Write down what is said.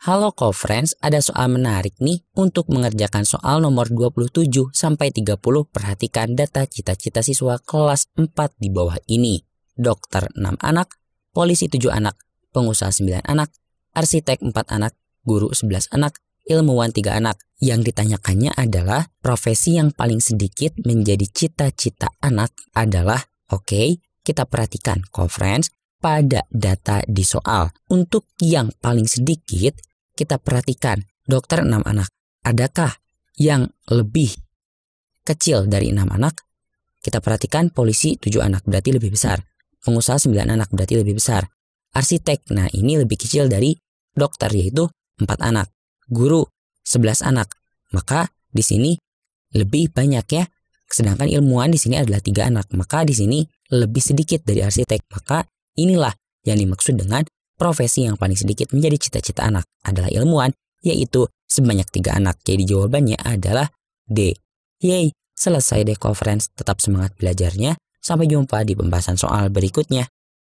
Halo co-friends, ada soal menarik nih untuk mengerjakan soal nomor 27 sampai 30. Perhatikan data cita-cita siswa kelas 4 di bawah ini. Dokter 6 anak, polisi 7 anak, pengusaha 9 anak, arsitek 4 anak, guru 11 anak, ilmuwan 3 anak. Yang ditanyakannya adalah profesi yang paling sedikit menjadi cita-cita anak adalah oke, okay, kita perhatikan co-friends pada data di soal. Untuk yang paling sedikit kita perhatikan dokter enam anak. Adakah yang lebih kecil dari enam anak? Kita perhatikan polisi tujuh anak berarti lebih besar. Pengusaha sembilan anak berarti lebih besar. Arsitek, nah ini lebih kecil dari dokter yaitu empat anak. Guru sebelas anak. Maka di sini lebih banyak ya. Sedangkan ilmuwan di sini adalah tiga anak. Maka di sini lebih sedikit dari arsitek. Maka inilah yang dimaksud dengan profesi yang paling sedikit menjadi cita-cita anak adalah ilmuwan, yaitu sebanyak tiga anak. Jadi jawabannya adalah D. Yeay, selesai deh conference. Tetap semangat belajarnya. Sampai jumpa di pembahasan soal berikutnya.